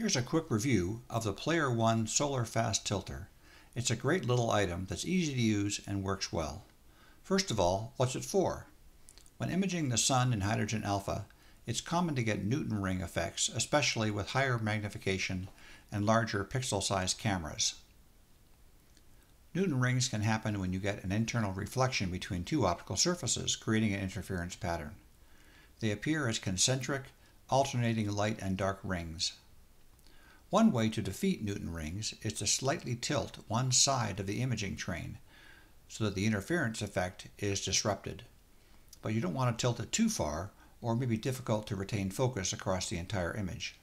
Here's a quick review of the Player One Solar Fast Tilter. It's a great little item that's easy to use and works well. First of all, what's it for? When imaging the sun in hydrogen alpha, it's common to get Newton ring effects, especially with higher magnification and larger pixel-sized cameras. Newton rings can happen when you get an internal reflection between two optical surfaces, creating an interference pattern. They appear as concentric, alternating light and dark rings. One way to defeat Newton rings is to slightly tilt one side of the imaging train so that the interference effect is disrupted. But you don't want to tilt it too far or it may be difficult to retain focus across the entire image.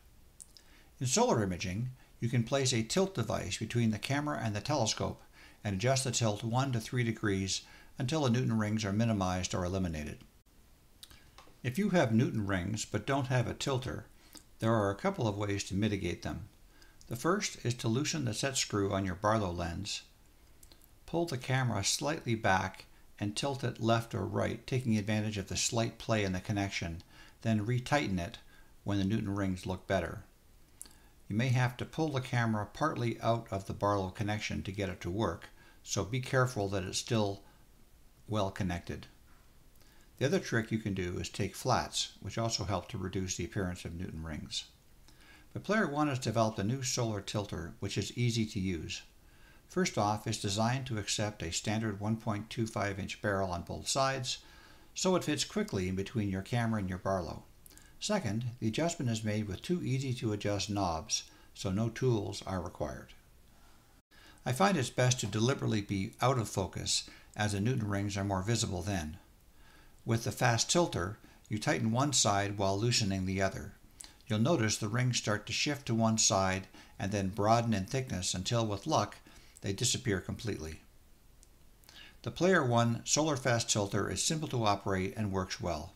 In solar imaging, you can place a tilt device between the camera and the telescope and adjust the tilt 1 to 3 degrees until the Newton rings are minimized or eliminated. If you have Newton rings but don't have a tilter, there are a couple of ways to mitigate them. The first is to loosen the set screw on your Barlow lens. Pull the camera slightly back and tilt it left or right, taking advantage of the slight play in the connection, then retighten it when the Newton rings look better. You may have to pull the camera partly out of the Barlow connection to get it to work, so be careful that it's still well connected. The other trick you can do is take flats, which also help to reduce the appearance of Newton rings. But Player One has developed a new solar tilter which is easy to use. First off, it's designed to accept a standard 1.25 inch barrel on both sides, so it fits quickly in between your camera and your Barlow. Second, the adjustment is made with two easy to adjust knobs, so no tools are required. I find it's best to deliberately be out of focus as the Newton rings are more visible then. With the fast tilter, you tighten one side while loosening the other you'll notice the rings start to shift to one side and then broaden in thickness until, with luck, they disappear completely. The Player One Solar Fast Tilter is simple to operate and works well.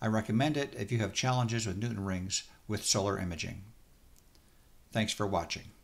I recommend it if you have challenges with Newton rings with solar imaging. Thanks for watching.